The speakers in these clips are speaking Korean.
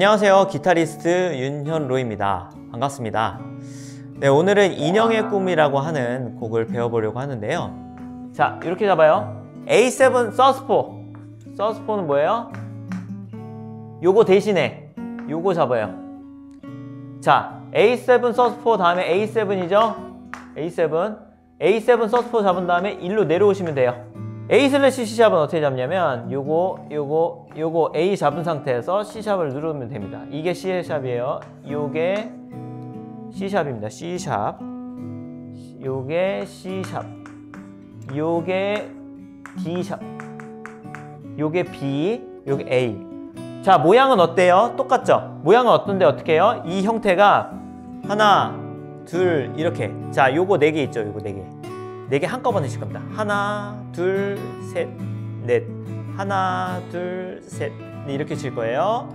안녕하세요. 기타리스트 윤현로입니다. 반갑습니다. 네, 오늘은 인형의 꿈이라고 하는 곡을 배워보려고 하는데요. 자, 이렇게 잡아요. A7 sus4. 서스포는 뭐예요? 요거 대신에 요거 잡아요. 자, A7 sus4 다음에 A7이죠? A7. A7 서스포 잡은 다음에 일로 내려오시면 돼요. A 슬래시 C샵은 어떻게 잡냐면 요거 요거 요거 A 잡은 상태에서 C샵을 누르면 됩니다. 이게 C샵이에요. 요게 C샵입니다. C샵. 요게 C샵. 요게 D샵. 요게 B, 요게 A. 자, 모양은 어때요? 똑같죠? 모양은 어떤데 어떻게 해요? 이 형태가 하나, 둘 이렇게. 자, 요거 네 개 있죠? 요거 네 개. 네 개 한꺼번에 칠 겁니다. 하나, 둘, 셋, 넷. 하나, 둘, 셋. 네, 이렇게 칠 거예요.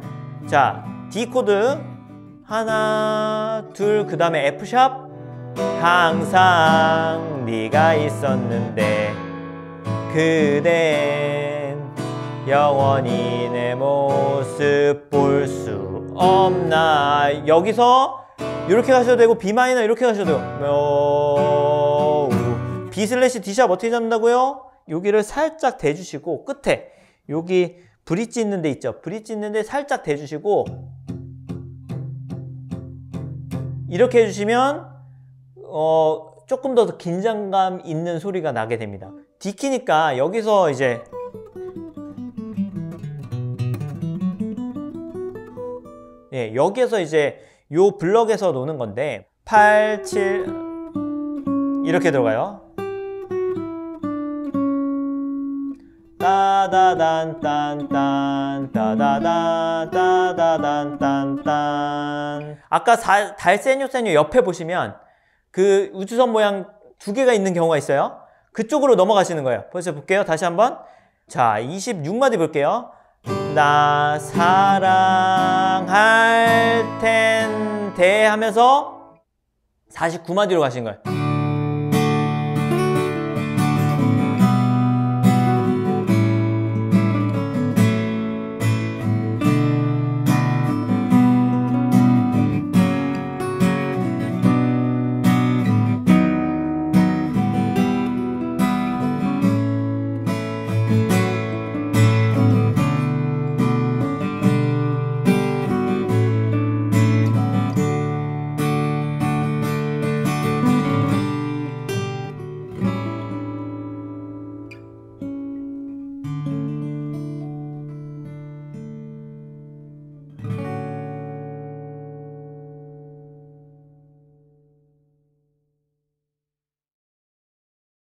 자, D 코드. 하나, 둘, 그 다음에 F sharp. 항상 네가 있었는데 그댄 영원히 내 모습 볼 수 없나 여기서 이렇게 가셔도 되고 B minor 이렇게 가셔도 되고 B slash D sharp 어떻게 잡는다고요? 여기를 살짝 대주시고 끝에 여기 브릿지 있는 데 있죠 브릿지 있는 데 살짝 대주시고 이렇게 해주시면 어, 조금 더 긴장감 있는 소리가 나게 됩니다 D키니까 여기서 이제 예, 여기에서 이제 요 블럭에서 노는 건데 8, 7 이렇게 들어가요. 따다단 딴딴 따다단 따다단 딴딴 아까 사, 달 세뇨 세뇨 옆에 보시면 그 우주선 모양 두 개가 있는 경우가 있어요. 그쪽으로 넘어가시는 거예요. 벌써 볼게요. 다시 한번. 자, 26마디 볼게요. 나 사랑할 텐데 하면서 49마디로 가신 거예요.